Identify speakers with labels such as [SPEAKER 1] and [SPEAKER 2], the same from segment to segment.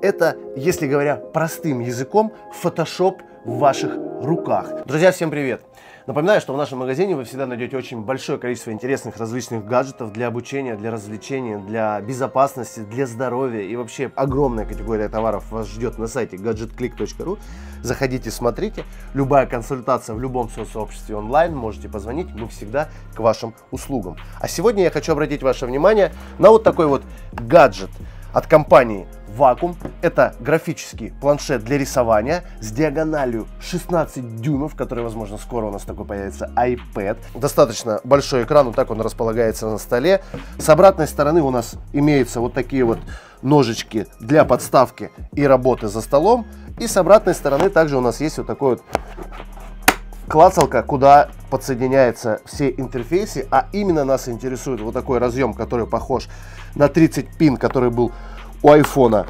[SPEAKER 1] Это, если говоря простым языком, Photoshop в ваших руках. Друзья, всем привет! Напоминаю, что в нашем магазине вы всегда найдете очень большое количество интересных различных гаджетов для обучения, для развлечения, для безопасности, для здоровья и вообще огромная категория товаров вас ждет на сайте gadgetclick.ru. Заходите, смотрите. Любая консультация в любом соцсообществе онлайн, можете позвонить, мы всегда к вашим услугам. А сегодня я хочу обратить ваше внимание на вот такой вот гаджет от компании Вакуум. Это графический планшет для рисования с диагональю 16 дюймов, который, возможно, скоро у нас такой появится iPad. Достаточно большой экран, вот так он располагается на столе. С обратной стороны у нас имеются вот такие вот ножички для подставки и работы за столом. И с обратной стороны также у нас есть вот такой вот клацалка, куда подсоединяются все интерфейсы, а именно нас интересует вот такой разъем, который похож на 30 пин, который был у iPhone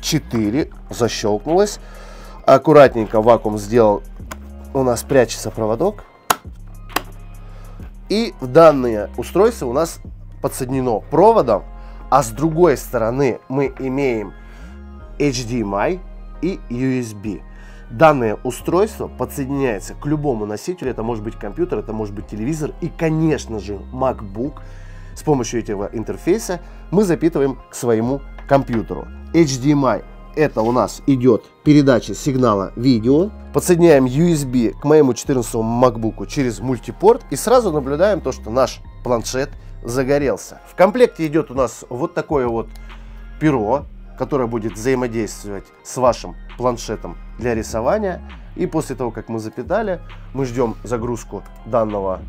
[SPEAKER 1] 4, защелкнулось. Аккуратненько вакуум сделал, у нас прячется проводок. И в данное устройство у нас подсоединено проводом, а с другой стороны мы имеем HDMI и USB. Данное устройство подсоединяется к любому носителю, это может быть компьютер, это может быть телевизор и, конечно же, MacBook – с помощью этого интерфейса мы запитываем к своему компьютеру. HDMI это у нас идет передача сигнала видео. Подсоединяем USB к моему 14 MacBook через мультипорт и сразу наблюдаем то, что наш планшет загорелся. В комплекте идет у нас вот такое вот перо, которое будет взаимодействовать с вашим планшетом для рисования. И после того, как мы запитали, мы ждем загрузку данного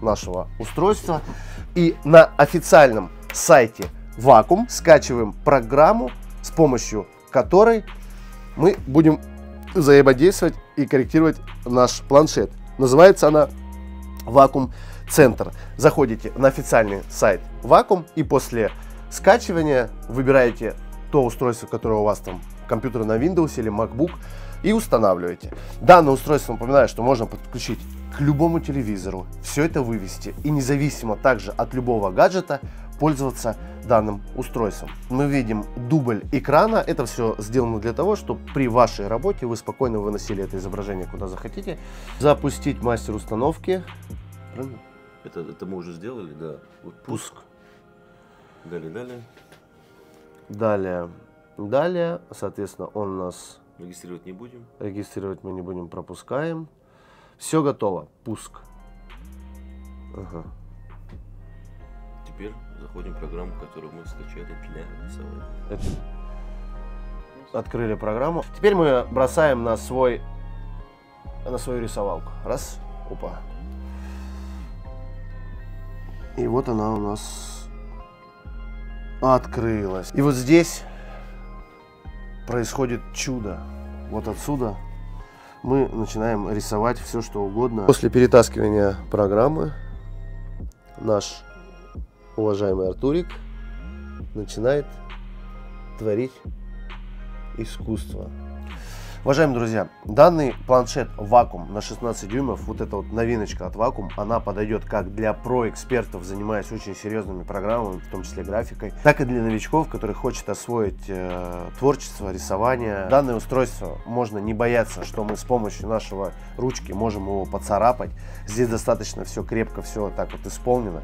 [SPEAKER 1] нашего устройства. И на официальном сайте Vacuum скачиваем программу, с помощью которой мы будем взаимодействовать и корректировать наш планшет. Называется она Vacuum Center. Заходите на официальный сайт Vacuum и после скачивания выбираете то устройство, которое у вас там компьютер на Windows или MacBook и устанавливаете. Данное устройство, напоминаю, что можно подключить к любому телевизору, все это вывести и независимо также от любого гаджета пользоваться данным устройством. Мы видим дубль экрана. Это все сделано для того, чтобы при вашей работе вы спокойно выносили это изображение куда захотите. Запустить мастер установки.
[SPEAKER 2] Это, это мы уже сделали, да. Вот пуск. Далее, далее.
[SPEAKER 1] Далее. Далее, соответственно, он у нас...
[SPEAKER 2] Регистрировать не будем.
[SPEAKER 1] Регистрировать мы не будем, пропускаем. Все готово. Пуск.
[SPEAKER 2] Ага. Теперь заходим в программу, которую мы скачали для рисования. Это...
[SPEAKER 1] Открыли программу. Теперь мы бросаем на свой на свою рисовалку. Раз. Опа. И вот она у нас открылась. И вот здесь происходит чудо. Вот отсюда мы начинаем рисовать все, что угодно. После перетаскивания программы наш уважаемый Артурик начинает творить искусство. Уважаемые друзья, данный планшет Вакуум на 16 дюймов, вот эта вот новиночка от Вакуум, она подойдет как для про-экспертов, занимаясь очень серьезными программами, в том числе графикой, так и для новичков, которые хотят освоить э, творчество, рисование. Данное устройство можно не бояться, что мы с помощью нашего ручки можем его поцарапать. Здесь достаточно все крепко, все так вот исполнено.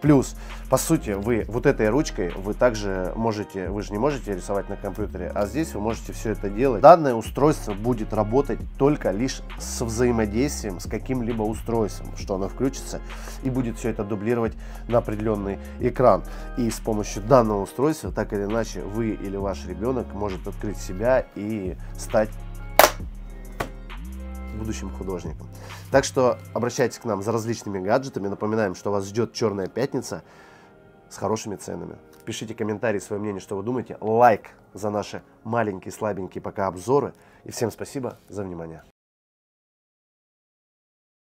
[SPEAKER 1] Плюс, по сути, вы вот этой ручкой, вы также можете, вы же не можете рисовать на компьютере, а здесь вы можете все это делать. Данное устройство будет работать только лишь со взаимодействием с каким-либо устройством, что оно включится и будет все это дублировать на определенный экран. И с помощью данного устройства, так или иначе, вы или ваш ребенок может открыть себя и стать будущим художником. Так что обращайтесь к нам за различными гаджетами. Напоминаем, что вас ждет Черная пятница с хорошими ценами. Пишите комментарии, свое мнение, что вы думаете. Лайк за наши маленькие, слабенькие пока обзоры. И всем спасибо за внимание.